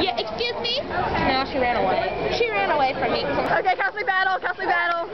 Yeah, excuse me? No, she ran away. She ran away from me. Okay, cast me battle, cast me battle.